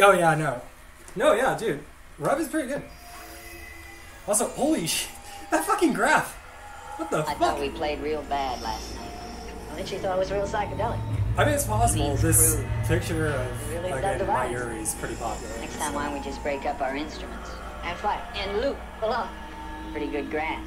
Oh yeah, no, no, yeah, dude, Rev is pretty good. Also, holy shit, that fucking graph. What the fuck? I fuck? thought we played real bad last night. I think she thought it was real psychedelic. I mean, it's possible this crude. picture of Really again. Mayuri is pretty popular. Next time, why don't we just break up our instruments? And fight. And loop. Belong. Pretty good grass.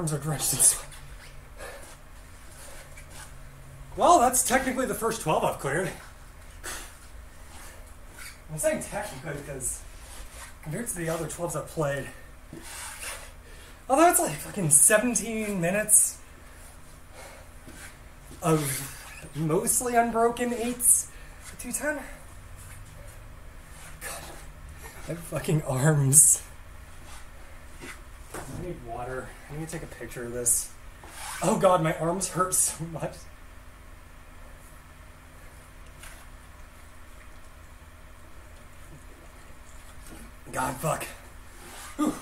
arms are drenched in sweat. Well, that's technically the first 12 I've cleared. I'm saying technically because compared to the other 12s I've played, although it's like fucking 17 minutes of mostly unbroken eights for 210. God, my fucking arms. I need water. I need to take a picture of this. Oh god, my arms hurt so much. God, fuck. Whew.